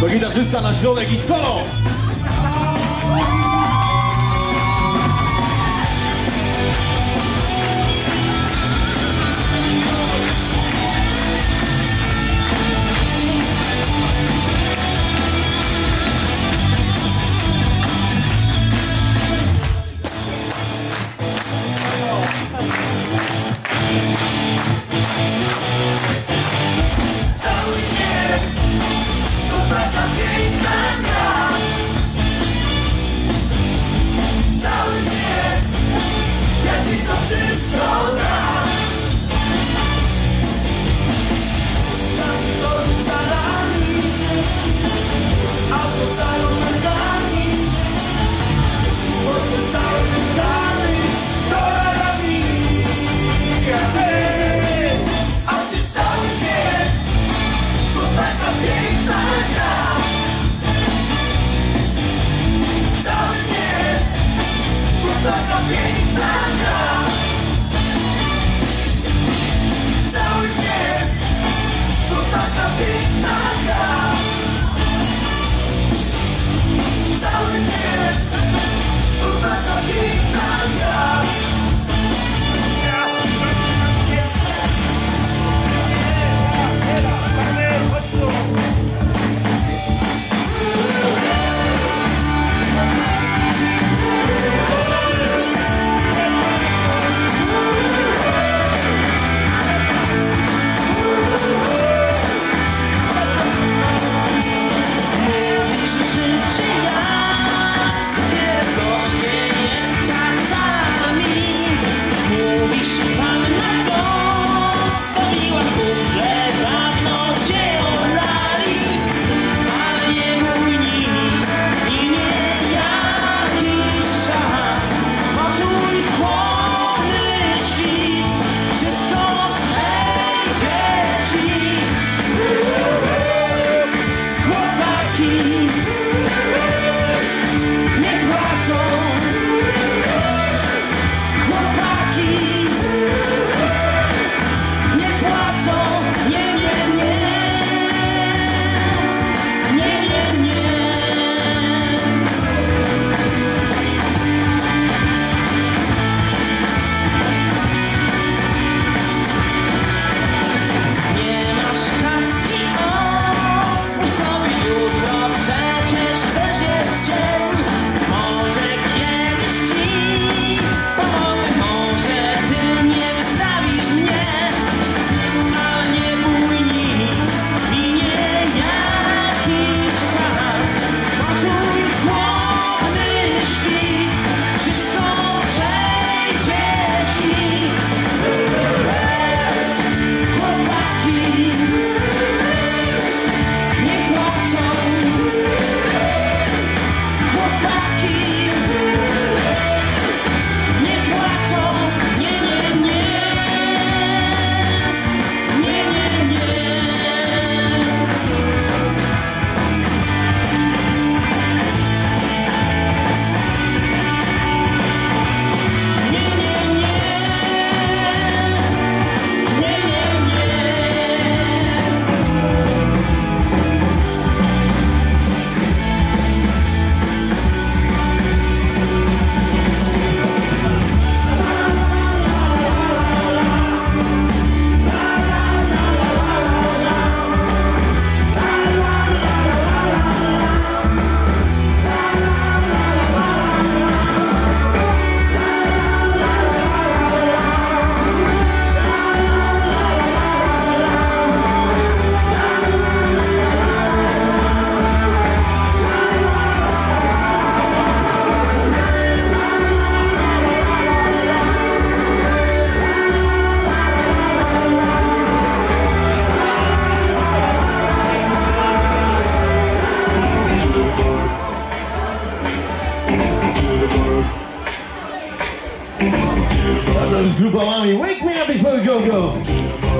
To gitarzysta na środek i solo! Group Alani. Wake me up before go-go.